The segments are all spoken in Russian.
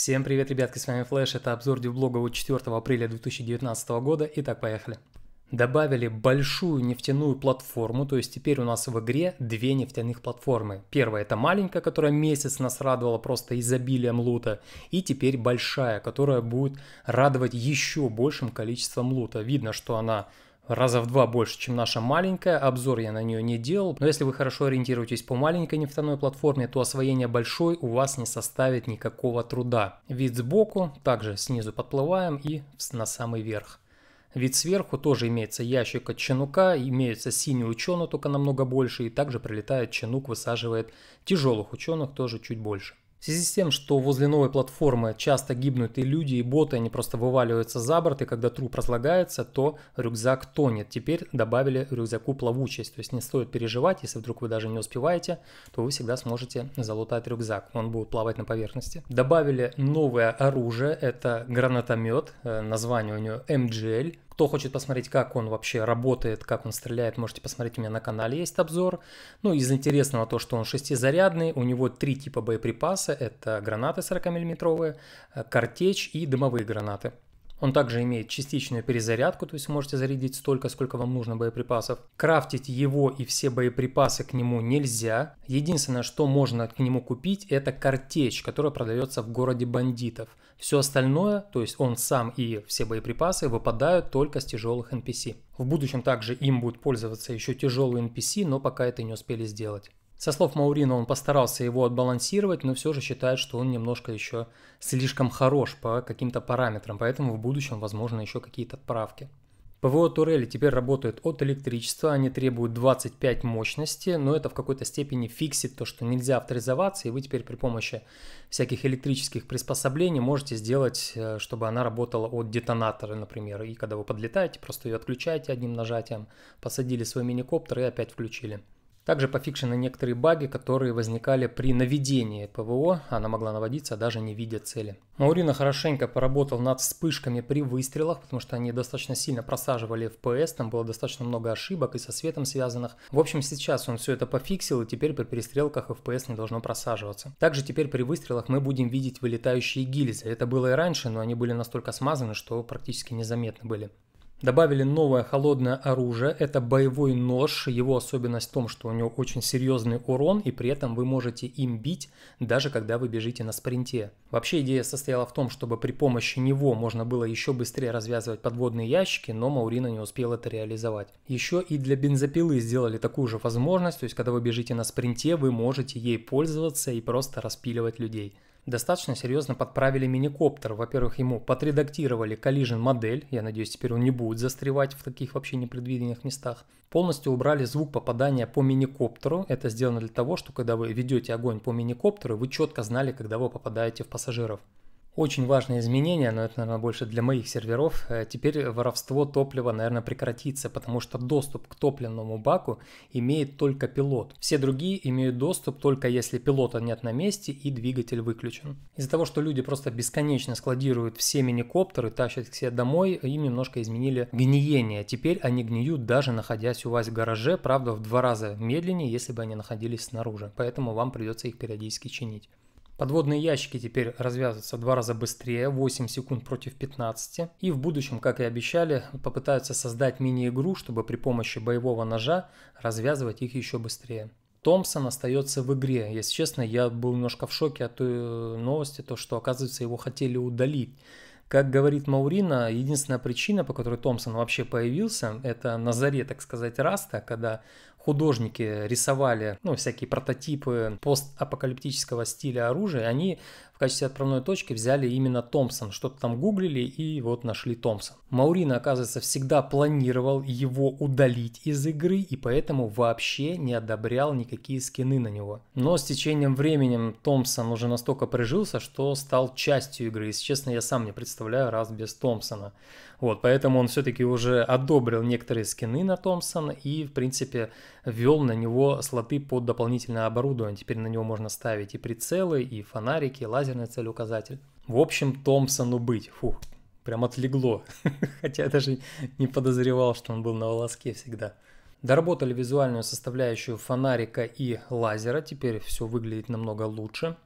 Всем привет, ребятки, с вами Флэш, это обзор дивблога от 4 апреля 2019 года. Итак, поехали. Добавили большую нефтяную платформу, то есть теперь у нас в игре две нефтяных платформы. Первая это маленькая, которая месяц нас радовала просто изобилием лута, и теперь большая, которая будет радовать еще большим количеством лута. Видно, что она раза в два больше, чем наша маленькая. Обзор я на нее не делал. Но если вы хорошо ориентируетесь по маленькой нефтяной платформе, то освоение большой у вас не составит никакого труда. Вид сбоку, также снизу подплываем и на самый верх. Вид сверху тоже имеется ящик от чинука, имеется синий ученый, только намного больше, и также прилетает чинук, высаживает тяжелых ученых тоже чуть больше. В связи с тем, что возле новой платформы часто гибнут и люди, и боты, они просто вываливаются за борт, и когда труп разлагается, то рюкзак тонет. Теперь добавили рюкзаку плавучесть, то есть не стоит переживать, если вдруг вы даже не успеваете, то вы всегда сможете залутать рюкзак, он будет плавать на поверхности. Добавили новое оружие, это гранатомет, э, название у него MGL, кто хочет посмотреть, как он вообще работает, как он стреляет, можете посмотреть у меня на канале, есть обзор. Ну, из интересного то, что он шестизарядный, у него три типа боеприпаса, это гранаты 40-мм, э, картечь и дымовые гранаты. Он также имеет частичную перезарядку, то есть можете зарядить столько, сколько вам нужно боеприпасов. Крафтить его и все боеприпасы к нему нельзя. Единственное, что можно к нему купить, это картечь, которая продается в городе бандитов. Все остальное, то есть он сам и все боеприпасы, выпадают только с тяжелых NPC. В будущем также им будут пользоваться еще тяжелые NPC, но пока это не успели сделать. Со слов Маурина он постарался его отбалансировать, но все же считает, что он немножко еще слишком хорош по каким-то параметрам, поэтому в будущем возможно еще какие-то отправки. ПВО турели теперь работают от электричества, они требуют 25 мощности, но это в какой-то степени фиксит то, что нельзя авторизоваться, и вы теперь при помощи всяких электрических приспособлений можете сделать, э, чтобы она работала от детонатора, например, и когда вы подлетаете, просто ее отключаете одним нажатием, посадили свой миникоптер и опять включили. Также пофикшены некоторые баги, которые возникали при наведении ПВО, она могла наводиться даже не видя цели. Маурина хорошенько поработал над вспышками при выстрелах, потому что они достаточно сильно просаживали FPS, там было достаточно много ошибок и со светом связанных. В общем, сейчас он все это пофиксил, и теперь при перестрелках FPS не должно просаживаться. Также теперь при выстрелах мы будем видеть вылетающие гильзы. Это было и раньше, но они были настолько смазаны, что практически незаметны были. Добавили новое холодное оружие, это боевой нож, его особенность в том, что у него очень серьезный урон и при этом вы можете им бить, даже когда вы бежите на спринте. Вообще идея состояла в том, чтобы при помощи него можно было еще быстрее развязывать подводные ящики, но Маурина не успел это реализовать. Еще и для бензопилы сделали такую же возможность, то есть когда вы бежите на спринте, вы можете ей пользоваться и просто распиливать людей достаточно серьезно подправили миникоптер. Во-первых, ему подредактировали collision модель, я надеюсь, теперь он не будет застревать в таких вообще непредвиденных местах. Полностью убрали звук попадания по миникоптеру. Это сделано для того, что когда вы ведете огонь по миникоптеру, вы четко знали, когда вы попадаете в пассажиров. Очень важное изменение, но это, наверное, больше для моих серверов. Э, теперь воровство топлива, наверное, прекратится, потому что доступ к топливному баку имеет только пилот. Все другие имеют доступ только если пилота нет на месте и двигатель выключен. Из-за того, что люди просто бесконечно складируют все миникоптеры, тащат их все домой, им немножко изменили гниение. Теперь они гниют даже находясь у вас в гараже, правда в два раза медленнее, если бы они находились снаружи. Поэтому вам придется их периодически чинить. Подводные ящики теперь развязываются в два раза быстрее, 8 секунд против 15. И в будущем, как и обещали, попытаются создать мини-игру, чтобы при помощи боевого ножа развязывать их еще быстрее. Томпсон остается в игре. Если честно, я был немножко в шоке от той э, новости, то что, оказывается, его хотели удалить. Как говорит Маурина, единственная причина, по которой Томпсон вообще появился, это на заре, так сказать, Раста, когда художники рисовали ну, всякие прототипы постапокалиптического стиля оружия, они в качестве отправной точки взяли именно Томпсон. Что-то там гуглили и вот нашли Томпсон. Маурина, оказывается, всегда планировал его удалить из игры и поэтому вообще не одобрял никакие скины на него. Но с течением времени Томпсон уже настолько прижился, что стал частью игры. Если честно, я сам не представляю раз без Томпсона. Вот, поэтому он все-таки уже одобрил некоторые скины на Томпсон и, в принципе, ввел на него слоты под дополнительное оборудование. Теперь на него можно ставить и прицелы, и фонарики, и лазерный целеуказатель. В общем, Томпсону быть. Фух, прям отлегло. Хотя я даже не подозревал, что он был на волоске всегда. Доработали визуальную составляющую фонарика и лазера. Теперь все выглядит намного лучше.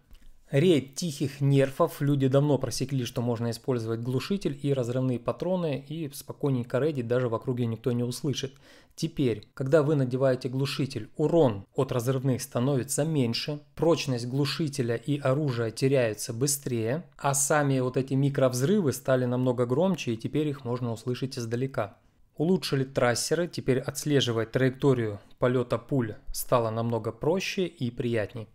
Рейд тихих нерфов. Люди давно просекли, что можно использовать глушитель и разрывные патроны, и спокойненько рейдить даже в округе никто не услышит. Теперь, когда вы надеваете глушитель, урон от разрывных становится меньше, прочность глушителя и оружия теряется быстрее, а сами вот эти микровзрывы стали намного громче, и теперь их можно услышать издалека. Улучшили трассеры, теперь отслеживать траекторию полета пуль стало намного проще и приятней.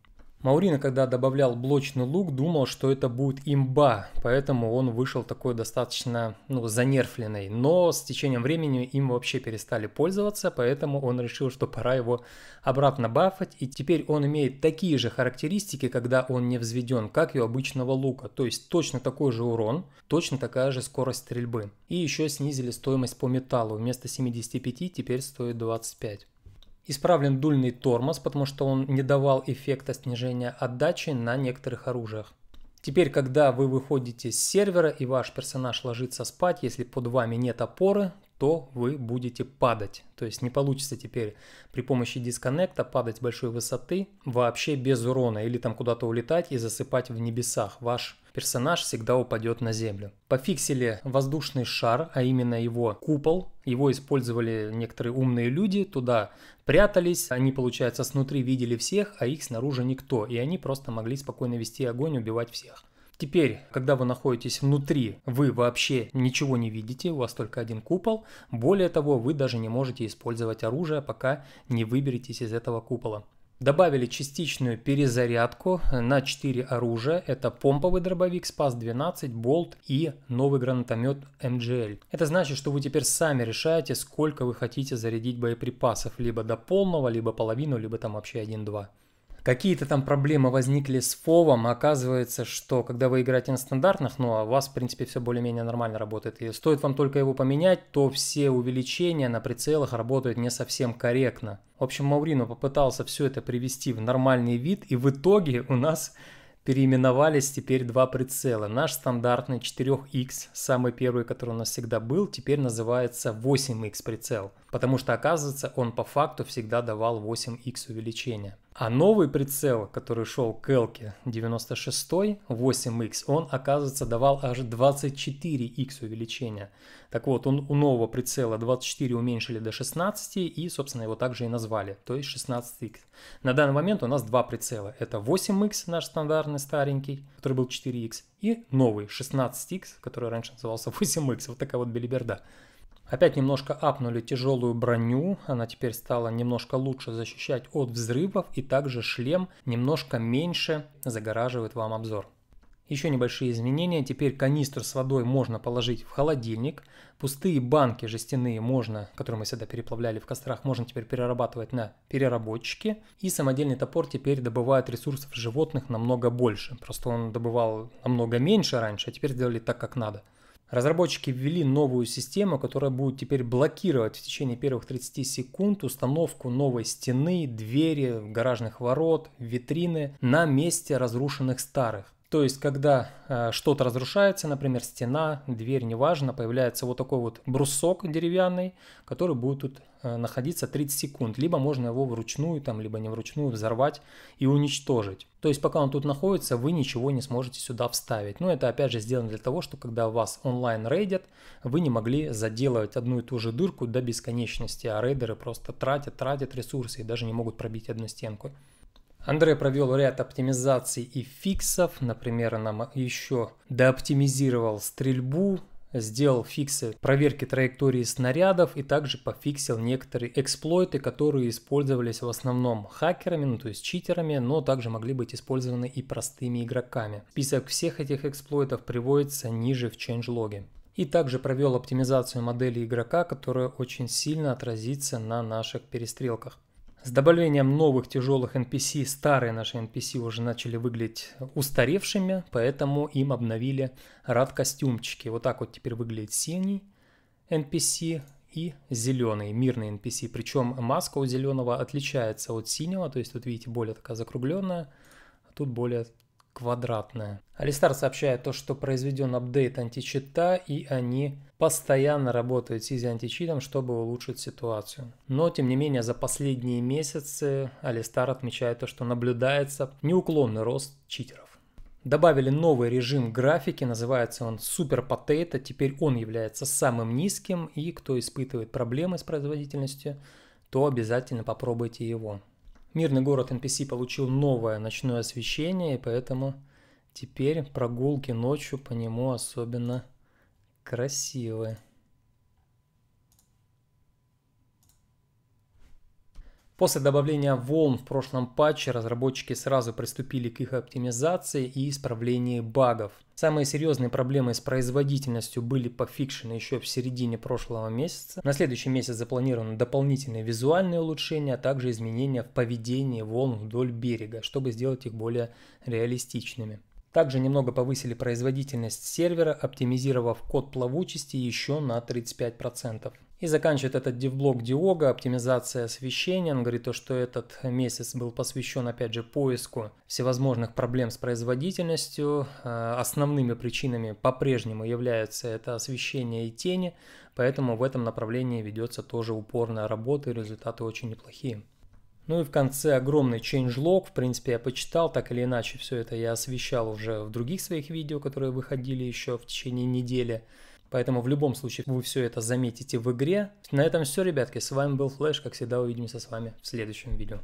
Маурина, когда добавлял блочный лук, думал, что это будет имба, поэтому он вышел такой достаточно ну, занерфленный. Но с течением времени им вообще перестали пользоваться, поэтому он решил, что пора его обратно бафать. И теперь он имеет такие же характеристики, когда он не взведен, как и у обычного лука. То есть точно такой же урон, точно такая же скорость стрельбы. И еще снизили стоимость по металлу. Вместо 75 теперь стоит 25. Исправлен дульный тормоз, потому что он не давал эффекта снижения отдачи на некоторых оружиях. Теперь, когда вы выходите с сервера и ваш персонаж ложится спать, если под вами нет опоры, то вы будете падать. То есть не получится теперь при помощи дисконнекта падать большой высоты вообще без урона или там куда-то улетать и засыпать в небесах. Ваш персонаж всегда упадет на землю. Пофиксили воздушный шар, а именно его купол. Его использовали некоторые умные люди, туда прятались. Они, получается, снутри видели всех, а их снаружи никто. И они просто могли спокойно вести огонь, убивать всех. Теперь, когда вы находитесь внутри, вы вообще ничего не видите, у вас только один купол. Более того, вы даже не можете использовать оружие, пока не выберетесь из этого купола. Добавили частичную перезарядку на 4 оружия. Это помповый дробовик СПАС-12, болт и новый гранатомет МГЛ. Это значит, что вы теперь сами решаете, сколько вы хотите зарядить боеприпасов. Либо до полного, либо половину, либо там вообще 1-2 какие-то там проблемы возникли с фовом, оказывается, что когда вы играете на стандартных, ну а у вас, в принципе, все более-менее нормально работает, и стоит вам только его поменять, то все увеличения на прицелах работают не совсем корректно. В общем, Маурино попытался все это привести в нормальный вид, и в итоге у нас переименовались теперь два прицела. Наш стандартный 4X, самый первый, который у нас всегда был, теперь называется 8X прицел, потому что оказывается он по факту всегда давал 8X увеличения. А новый прицел, который шел к Элке 96 8X, он, оказывается, давал аж 24X увеличения. Так вот, он у нового прицела 24 уменьшили до 16 и, собственно, его также и назвали, то есть 16X. На данный момент у нас два прицела. Это 8X, наш стандартный старенький, который был 4X, и новый 16X, который раньше назывался 8X. Вот такая вот белиберда. Опять немножко апнули тяжелую броню, она теперь стала немножко лучше защищать от взрывов и также шлем немножко меньше загораживает вам обзор. Еще небольшие изменения. Теперь канистру с водой можно положить в холодильник. Пустые банки жестяные можно, которые мы всегда переплавляли в кострах, можно теперь перерабатывать на переработчике. И самодельный топор теперь добывает ресурсов животных намного больше. Просто он добывал намного меньше раньше, а теперь сделали так, как надо. Разработчики ввели новую систему, которая будет теперь блокировать в течение первых 30 секунд установку новой стены, двери, гаражных ворот, витрины на месте разрушенных старых. То есть, когда э, что-то разрушается, например, стена, дверь, неважно, появляется вот такой вот брусок деревянный, который будет тут э, находиться 30 секунд. Либо можно его вручную, там, либо не вручную взорвать и уничтожить. То есть, пока он тут находится, вы ничего не сможете сюда вставить. Но это, опять же, сделано для того, что когда вас онлайн рейдят, вы не могли заделывать одну и ту же дырку до бесконечности, а рейдеры просто тратят, тратят ресурсы и даже не могут пробить одну стенку. Андрей провел ряд оптимизаций и фиксов, например, нам еще дооптимизировал стрельбу, сделал фиксы проверки траектории снарядов и также пофиксил некоторые эксплойты, которые использовались в основном хакерами, ну то есть читерами, но также могли быть использованы и простыми игроками. Список всех этих эксплойтов приводится ниже в changelog. И также провел оптимизацию модели игрока, которая очень сильно отразится на наших перестрелках. С добавлением новых тяжелых NPC старые наши NPC уже начали выглядеть устаревшими, поэтому им обновили рад костюмчики. Вот так вот теперь выглядит синий NPC и зеленый мирный NPC. Причем маска у зеленого отличается от синего, то есть тут видите более такая закругленная, а тут более квадратная. Алистар сообщает то, что произведен апдейт античита, и они постоянно работают с Easy античитом, чтобы улучшить ситуацию. Но, тем не менее, за последние месяцы Алистар отмечает то, что наблюдается неуклонный рост читеров. Добавили новый режим графики, называется он Super Potato. Теперь он является самым низким, и кто испытывает проблемы с производительностью, то обязательно попробуйте его. Мирный город NPC получил новое ночное освещение, и поэтому теперь прогулки ночью по нему особенно красивые. После добавления волн в прошлом патче разработчики сразу приступили к их оптимизации и исправлению багов. Самые серьезные проблемы с производительностью были пофикшены еще в середине прошлого месяца. На следующий месяц запланированы дополнительные визуальные улучшения, а также изменения в поведении волн вдоль берега, чтобы сделать их более реалистичными. Также немного повысили производительность сервера, оптимизировав код плавучести еще на 35%. И заканчивает этот девблог Диога, оптимизация освещения. Он говорит то, что этот месяц был посвящен, опять же, поиску всевозможных проблем с производительностью. Э, основными причинами по-прежнему являются это освещение и тени, поэтому в этом направлении ведется тоже упорная работа и результаты очень неплохие. Ну и в конце огромный changelog, в принципе, я почитал, так или иначе все это я освещал уже в других своих видео, которые выходили еще в течение недели. Поэтому в любом случае вы все это заметите в игре. На этом все, ребятки. С вами был Флэш. Как всегда, увидимся с вами в следующем видео.